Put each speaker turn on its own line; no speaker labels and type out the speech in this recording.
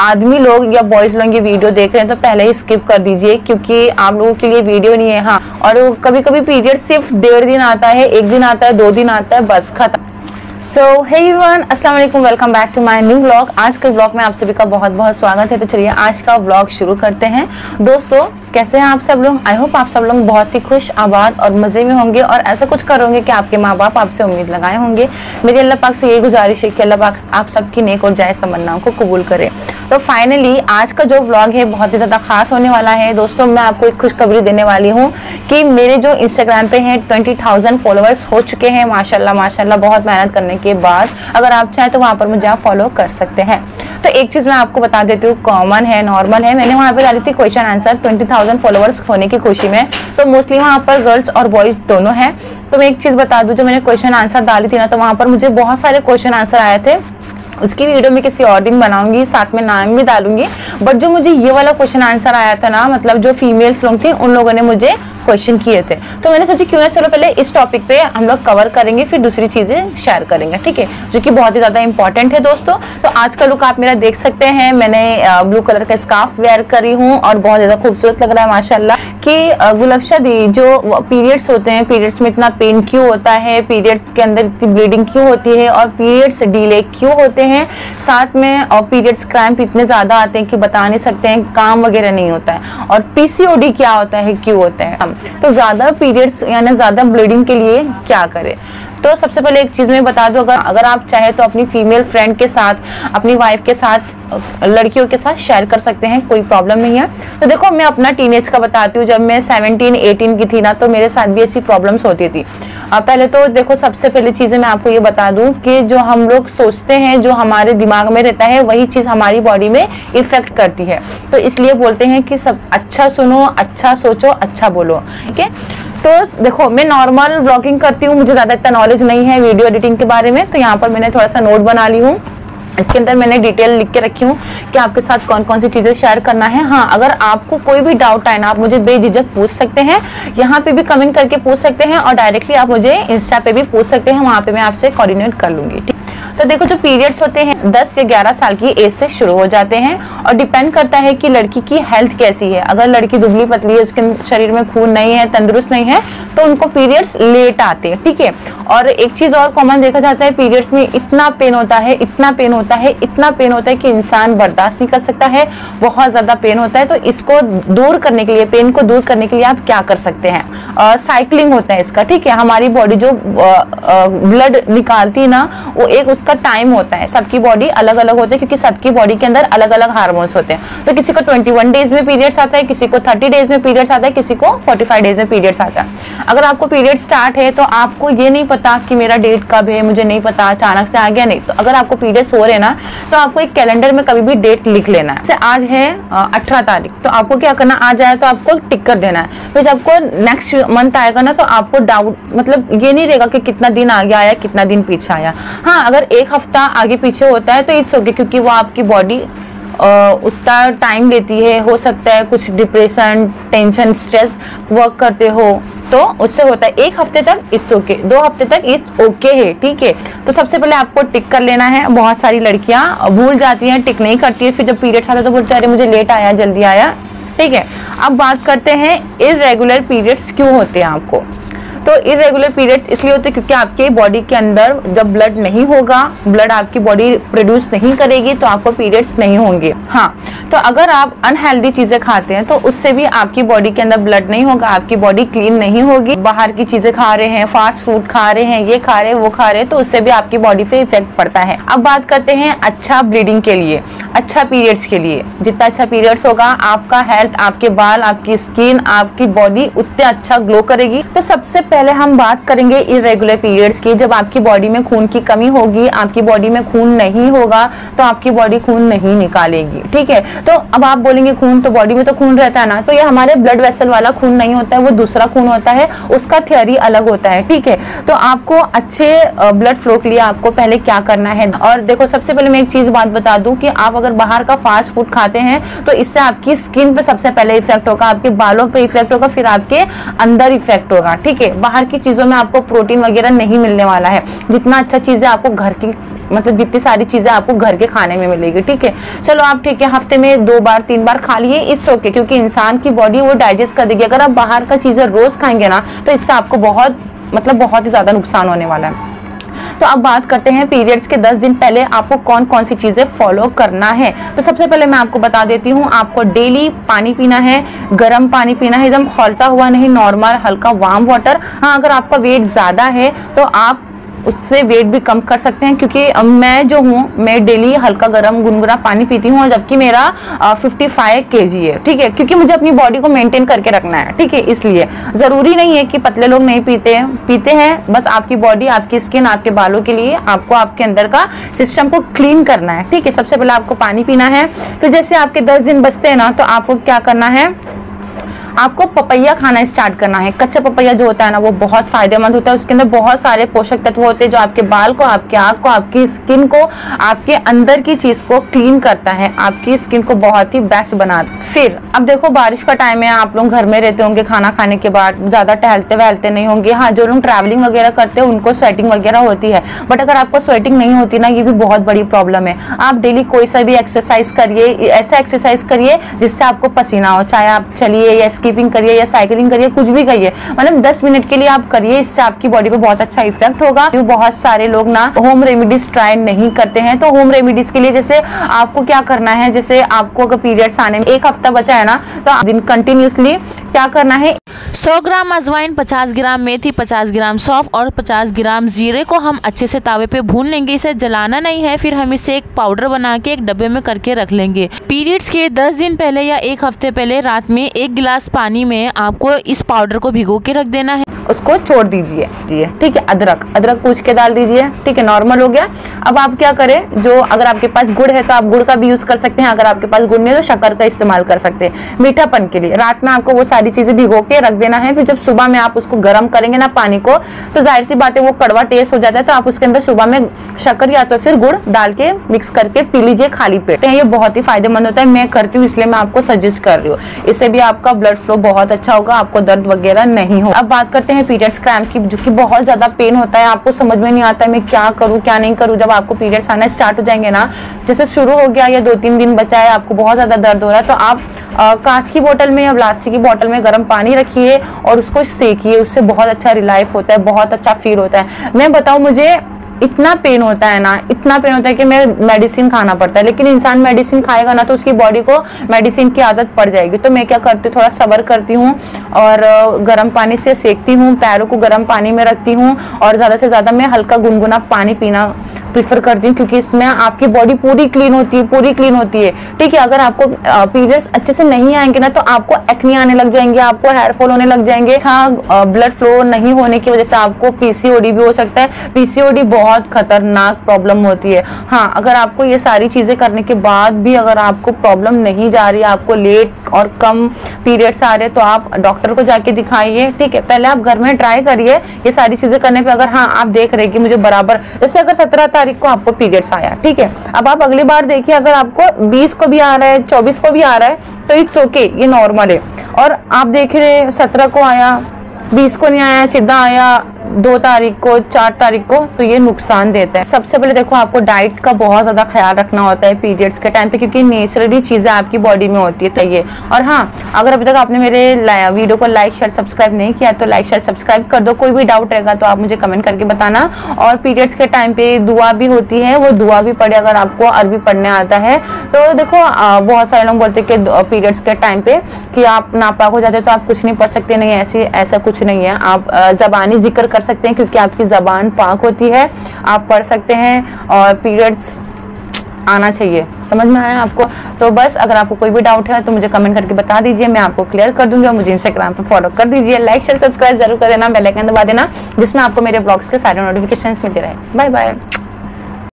आदमी लोग या बॉयज़ लोग ये वीडियो देख रहे हैं तो पहले ही स्किप कर दीजिए, क्योंकि आप लोगों के लिए वीडियो नहीं है हाँ। और कभी कभी पीरियड सिर्फ़ डेढ़ दिन आता है, एक दिन आता है, दो दिन आता है, बस खत्म। सो हे एवरीवन अस्सलाम वालेकुम back to my new vlog आज के व्लॉग में आप सभी का बहुत बहुत स्वागत है। तो चलिए आज का व्लॉग शुरू करते हैं। दोस्तों, कैसे हैं आप सब लोग? आई होप आप सब लोग बहुत ही खुश, आबाद और मज़े में होंगे और ऐसा कुछ करोगे कि आपके माँ बाप आपसे उम्मीद लगाए होंगे। मेरी अल्लाह पाक से यही गुजारिश है कि अल्लाह पाक आप सबकी नेक और जायज़ तमन्नाओं को कबूल करे। तो फाइनली आज का जो व्लॉग है, बहुत ही ज़्यादा खास होने वाला है। दोस्तों, मैं आपको एक खुशखबरी देने वाली हूँ कि मेरे जो इंस्टाग्राम पे हैं ट्वेंटी फॉलोअर्स हो चुके हैं। माशाल्लाह माशाल्लाह, बहुत मेहनत करने के बाद अगर आप चाहें तो वहाँ पर मुझे आप फॉलो कर सकते हैं। तो एक चीज़ मैं आपको बता देती हूँ कॉमन है नॉर्मल है। मैंने वहाँ पे डाली थी क्वेश्चन आंसर ट्वेंटी फॉलोअर्स होने की खुशी में। तो मोस्टली वहाँ पर गर्ल्स और बॉयज़ दोनों हैं। तो मैं एक चीज़ बता दूँ, जो मैंने क्वेश्चन आंसर डाली थी ना तो वहाँ पर मुझे बहुत सारे क्वेश्चन आंसर आए थे। उसकी वीडियो मैं किसी और दिन बनाऊँगी, साथ में नाम भी डालूँगी। बट जो मुझे ये वाला क्वेश्चन आंसर आया था ना मतलब जो फीमेल्स लोग थी, उन लोगों ने मुझे क्वेश्चन किए थे। तो मैंने सोचा, क्यों ना चलो पहले इस टॉपिक पे हम लोग कवर करेंगे, फिर दूसरी चीज़ें शेयर करेंगे। ठीक है? जो कि बहुत ही ज़्यादा इंपॉर्टेंट है दोस्तों। तो आज का लुक आप मेरा देख सकते हैं, मैंने ब्लू कलर का स्कार्फ वेयर करी हूँ और बहुत ज़्यादा खूबसूरत लग रहा है माशाला कि गुलफशा दी जो पीरियड्स होते हैं पीरियड्स में इतना पेन क्यों होता है पीरियड्स के अंदर इतनी ब्लीडिंग क्यों होती है, और पीरियड्स डिले क्यों होते हैं? साथ में, और पीरियड्स क्रैम्प इतने ज़्यादा आते हैं कि बता नहीं सकते हैं, काम वगैरह नहीं होता है। और पीसीओडी क्या होता है, क्यों होता है? तो ज़्यादा पीरियड्स यानी ज़्यादा ब्लीडिंग के लिए क्या करें? तो सबसे पहले एक चीज़ मैं बता दूँ, अगर अगर आप चाहे तो अपनी फीमेल फ्रेंड के साथ, अपनी वाइफ के साथ लड़कियों के साथ शेयर कर सकते हैं, कोई प्रॉब्लम नहीं है। तो देखो, मैं अपना टीनेज का बताती हूँ, जब मैं 17 18 की थी ना तो मेरे साथ भी ऐसी प्रॉब्लम्स होती थी। पहले तो देखो, सबसे पहले चीज़ें मैं आपको ये बता दूँ कि जो हम लोग सोचते हैं, जो हमारे दिमाग में रहता है, वही चीज़ हमारी बॉडी में इफ़ेक्ट करती है। तो इसलिए बोलते हैं कि सब अच्छा सुनो अच्छा सोचो अच्छा बोलो, ठीक है? तो देखो, मैं नॉर्मल ब्लॉगिंग करती हूँ, मुझे ज़्यादा इतना नॉलेज नहीं है वीडियो एडिटिंग के बारे में तो यहाँ पर मैंने थोड़ा सा नोट बना ली हूँ। इसके अंदर मैंने डिटेल लिख के रखी हूँ कि आपके साथ कौन कौन सी चीज़ें शेयर करना है। हाँ अगर आपको कोई भी डाउट आए ना, आप मुझे बेझिझक पूछ सकते हैं। यहाँ पे भी कमेंट करके पूछ सकते हैं और डायरेक्टली आप मुझे इंस्टा पे भी पूछ सकते हैं, वहाँ पे मैं आपसे कोऑर्डिनेट कर लूँगी तो देखो जो पीरियड्स होते हैं 10 या 11 साल की एज से शुरू हो जाते हैं और डिपेंड करता है कि लड़की की हेल्थ कैसी है। अगर लड़की दुबली पतली है, उसके शरीर में खून नहीं है, तंदुरुस्त नहीं है तो उनको पीरियड्स लेट आते हैं, ठीक है? और एक चीज़ और कॉमन देखा जाता है पीरियड्स में इतना पेन होता है, इतना पेन होता है, इतना पेन होता है कि इंसान बर्दाश्त नहीं कर सकता है, बहुत ज़्यादा पेन होता है। तो इसको दूर करने के लिए पेन को दूर करने के लिए आप क्या कर सकते हैं? साइकिलिंग होता है इसका, ठीक है? हमारी बॉडी जो ब्लड निकालती है ना, वो एक उसका टाइम होता है। सबकी बॉडी अलग अलग होती है क्योंकि सबकी बॉडी के अंदर अलग अलग हार्मोन्स होते हैं। तो किसी को 21 डेज़ में पीरियड्स आता है, किसी को 30 डेज़ में पीरियड्स आता है, किसी को 45 डेज़ में पीरियड्स आता है। अगर आपको पीरियड स्टार्ट है तो आपको ये नहीं पता कि मेरा डेट कब है, मुझे नहीं पता अचानक से आ गया, नहीं। तो अगर आपको पीरियड्स हो रहे ना तो आपको एक कैलेंडर में कभी भी डेट लिख लेना है। आज है अठारह तारीख तो आपको क्या करना आ जाए तो आपको टिक कर देना है। फिर जब आपको नेक्स्ट मंथ आएगा ना तो आपको डाउट मतलब ये नहीं रहेगा कि कितना दिन आगे आया, कितना दिन पीछे आया। हाँ अगर एक हफ़्ता आगे पीछे होता है तो इट्स ओके क्योंकि वो आपकी बॉडी उतना टाइम लेती है, हो सकता है कुछ डिप्रेशन टेंशन स्ट्रेस वर्क करते हो तो उससे होता है, एक हफ़्ते तक इट्स ओके दो हफ़्ते तक इट्स ओके है, ठीक है? तो सबसे पहले आपको टिक कर लेना है, बहुत सारी लड़कियाँ भूल जाती हैं टिक नहीं करती है, फिर जब पीरियड्स आता है तो बोलते हैं, अरे, मुझे लेट आया, जल्दी आया। ठीक है? अब बात करते हैं इरेगुलर पीरियड्स क्यों होते हैं आपको? तो इरेगुलर पीरियड्स इसलिए होते हैं क्योंकि आपके बॉडी के अंदर जब ब्लड नहीं होगा ब्लड आपकी बॉडी प्रोड्यूस नहीं करेगी तो आपको पीरियड्स नहीं होंगे। हाँ तो अगर आप अनहेल्दी चीज़ें खाते हैं तो उससे भी आपकी बॉडी के अंदर ब्लड नहीं होगा, आपकी बॉडी क्लीन नहीं होगी। बाहर की चीज़ें खा रहे हैं फास्ट फ़ूड खा रहे हैं, ये खा रहे हैं, वो खा रहे हैं तो उससे भी आपकी बॉडी पे इफ़ेक्ट पड़ता है। अब बात करते हैं अच्छा ब्लीडिंग के लिए अच्छा पीरियड्स के लिए। जितना अच्छा पीरियड्स होगा, आपका हेल्थ आपके बाल, आपकी स्किन आपकी बॉडी उतने अच्छा ग्लो करेगी। तो सबसे पहले हम बात करेंगे इरेगुलर पीरियड्स की। जब आपकी बॉडी में खून की कमी होगी, आपकी बॉडी में खून नहीं होगा तो आपकी बॉडी खून नहीं निकालेगी। ठीक है? तो अब आप बोलेंगे खून तो बॉडी में तो खून रहता है ना? तो ये हमारे ब्लड वेसल वाला खून नहीं होता है, वो दूसरा खून होता है, उसका थियोरी अलग होता है। ठीक है? तो आपको अच्छे ब्लड फ्लो के लिए आपको पहले क्या करना है? और देखो, सबसे पहले मैं एक चीज़ बात बता दूँ कि आप अगर बाहर का फास्ट फ़ूड खाते हैं तो इससे आपकी स्किन पे सबसे पहले इफ़ेक्ट होगा, आपके बालों पे इफ़ेक्ट होगा, फिर आपके अंदर इफ़ेक्ट होगा। ठीक है? बाहर की चीज़ों में आपको प्रोटीन वगैरह नहीं मिलने वाला है। जितना अच्छा चीज़ें आपको घर की मतलब जितनी सारी चीज़ें आपको घर के खाने में मिलेगी, ठीक है? चलो आप ठीक है, हफ़्ते में दो बार, तीन बार खा लिए, इट्स ओके, क्योंकि इंसान की बॉडी वो डाइजेस्ट कर देगी। अगर आप बाहर का चीज़ें रोज़ खाएँगे ना तो इससे आपको बहुत मतलब बहुत ही ज़्यादा नुकसान होने वाला है। तो अब बात करते हैं पीरियड्स के 10 दिन पहले आपको कौन कौन सी चीज़ें फॉलो करना है। तो सबसे पहले मैं आपको बता देती हूँ, आपको डेली पानी पीना है, गर्म पानी पीना है, एकदम खोलता हुआ नहीं नॉर्मल हल्का वार्म वाटर हाँ अगर आपका वेट ज़्यादा है तो आप उससे वेट भी कम कर सकते हैं, क्योंकि मैं जो हूँ, मैं डेली हल्का गर्म गुनगुना पानी पीती हूँ, जबकि मेरा फिफ्टी फाइव के जी है, ठीक है? क्योंकि मुझे अपनी बॉडी को मेंटेन करके रखना है, ठीक है? इसलिए ज़रूरी नहीं है कि पतले लोग नहीं पीते पीते हैं, बस आपकी बॉडी आपकी स्किन आपके बालों के लिए आपको आपके अंदर का सिस्टम को क्लीन करना है, ठीक है? सबसे पहले आपको पानी पीना है तो जैसे आपके दस दिन बचते हैं ना तो आपको क्या करना है आपको पपैया खाना स्टार्ट करना है। कच्चा पपैया जो होता है ना, वो बहुत फ़ायदेमंद होता है। उसके अंदर बहुत सारे पोषक तत्व होते हैं जो आपके बाल को, आपके आँख को, आपकी स्किन को, आपके अंदर की चीज़ को क्लीन करता है। आपकी स्किन को बहुत ही बेस्ट बना फिर, अब देखो, बारिश का टाइम है। आप लोग घर में रहते होंगे खाना खाने के बाद, ज़्यादा टहलते वहलते नहीं होंगे। हाँ जो लोग ट्रैवलिंग वगैरह करते हैं, उनको स्वेटिंग वगैरह होती है। बट अगर आपको स्वेटिंग नहीं होती ना, ये भी बहुत बड़ी प्रॉब्लम है। आप डेली कोई सा भी एक्सरसाइज करिए, ऐसा एक्सरसाइज करिए जिससे आपको पसीना हो, चाहे आप चलिए या स्कीपिंग करिए या साइकिलिंग करिए, कुछ भी करिए। मतलब दस मिनट के लिए आप करिए, इससे आपकी बॉडी पे बहुत अच्छा इफ़ेक्ट होगा। जो बहुत सारे लोग ना होम रेमिडीज ट्राई नहीं करते हैं। तो होम रेमिडीज के लिए जैसे आपको क्या करना है, जैसे आपको अगर पीरियड्स आने में एक हफ़्ता बचा है ना तो दिन कंटिन्यूसली क्या करना है?
100 ग्राम अजवाइन 50 ग्राम मेथी 50 ग्राम सौफ और 50 ग्राम जीरे को हम अच्छे से तावे पे भून लेंगे। इसे जलाना नहीं है फिर हम इसे एक पाउडर बना के एक डब्बे में करके रख लेंगे। पीरियड्स के 10 दिन पहले या एक हफ़्ते पहले रात में एक गिलास पानी में आपको इस पाउडर को भिगो के रख देना है।
उसको छोड़ दीजिए। ठीक है अदरक। अदरक पूछ के डाल दीजिए। ठीक है नॉर्मल हो गया। अब आप क्या करें? जो अगर आपके पास गुड़ है तो आप गुड़ का भी यूज़ कर सकते हैं। अगर आपके पास गुड़ नहीं है तो शक्कर का इस्तेमाल कर सकते हैं। मीठापन के लिए। रात में आपको वो सारी चीज़ें भिगो के रख देना है। फिर जब सुबह में आप उसको गर्म करेंगे ना पानी को तो ज़ाहिर सी बात है वो कड़वा टेस्ट हो जाता है तो आप उसके अंदर सुबह में शक्कर या तो फिर गुड़ डाल के मिक्स करके पी लीजिए खाली पेट। ये बहुत ही फ़ायदेमंद होता है। मैं करती हूँ, इसलिए मैं आपको सजेस्ट कर रही हूँ। इससे भी आपका ब्लड फ्लो बहुत अच्छा होगा, आपको दर्द वगैरह नहीं हो अब बात करते हैं पीरियड्स क्रैम्प की, जो कि बहुत ज़्यादा पेन होता है। आपको समझ में नहीं आता है मैं क्या करूँ, क्या नहीं करूँ। जब आपको पीरियड्स आना स्टार्ट हो जाएँगे ना, जैसे शुरू हो गया या दो तीन दिन बचा है, आपको बहुत ज़्यादा दर्द हो रहा है तो आप कांच की बोतल में या प्लास्टिक की बोतल में गर्म पानी रखिए। और उसको सेकिए उससे बहुत अच्छा रिलाइफ होता है, बहुत अच्छा फील होता है। मैं बताऊँ, मुझे इतना पेन होता है ना, इतना पेन होता है कि मैं मेडिसिन खाना पड़ता है। लेकिन इंसान मेडिसिन खाएगा ना तो उसकी बॉडी को मेडिसिन की आदत पड़ जाएगी। तो मैं क्या करती हूँ, थोड़ा सबर करती हूँ और गर्म पानी से सेकती हूँ, पैरों को गर्म पानी में रखती हूँ और ज़्यादा से ज़्यादा मैं हल्का गुनगुना पानी पीना प्रीफर करती हूँ, क्योंकि इसमें आपकी बॉडी पूरी क्लीन होती है, पूरी क्लीन होती है। ठीक है, अगर आपको पीरियड्स अच्छे से नहीं आएँगे ना तो आपको एक्नी आने लग जाएँगे, आपको हेयर फॉल होने लग जाएँगे। अच्छा ब्लड फ्लो नहीं होने की वजह से आपको पीसीओडी भी हो सकता है। पीसीओडी बहुत खतरनाक प्रॉब्लम होती है। हाँ अगर आपको ये सारी चीज़ें करने के बाद भी अगर आपको प्रॉब्लम नहीं जा रही, आपको लेट और कम पीरियड्स आ रहे तो आप डॉक्टर को जाके दिखाइए, ठीक है? पहले आप घर में ट्राई करिए ये सारी चीज़ें करने पर अगर हाँ आप देख रहे कि मुझे बराबर, जैसे अगर सत्रह तारीख को आपको पीरियड्स आया, ठीक है? अब आप अगली बार देखिए, अगर आपको बीस को भी आ रहा है, चौबीस को भी आ रहा है तो इट्स ओके ये नॉर्मल है। और आप देख रहे हैं सत्रह को आया, बीस को नहीं आया, सीधा आया दो तारीख को, चार तारीख को तो ये नुकसान देता है। सबसे पहले देखो, आपको डाइट का बहुत ज़्यादा ख्याल रखना होता है पीरियड्स के टाइम पे, क्योंकि नेचुरली चीज़ें आपकी बॉडी में होती है तो ये। और हाँ अगर अभी तक आपने मेरे वीडियो को लाइक शेयर सब्सक्राइब नहीं किया तो लाइक शेयर सब्सक्राइब कर दो। कोई भी डाउट रहेगा तो आप मुझे कमेंट करके बताना। और पीरियड्स के टाइम पे दुआ भी होती है, वो दुआ भी पढ़े अगर आपको अरबी पढ़ने आता है। तो देखो बहुत सारे लोग बोलते कि पीरियड्स के टाइम पे कि आप नापाक हो जाते तो आप कुछ नहीं पढ़ सकते, नहीं, ऐसी, ऐसा कुछ नहीं है। आप जबानी ज़िक्र कर सकते हैं क्योंकि आपकी ज़बान पाक होती है। आप पढ़ सकते हैं और पीरियड्स आना चाहिए। समझ में आया आपको? तो बस अगर आपको कोई भी डाउट है तो मुझे कमेंट करके बता दीजिए, मैं आपको क्लियर कर दूँगी और मुझे इंस्टाग्राम पे फॉलो कर दीजिए। लाइक शेयर सब्सक्राइब ज़रूर कर देना बेल आइकन दबा देना, जिसमें आपको मेरे ब्लॉग्स के सारे नोटिफिकेशन मिलते रहे। Bye bye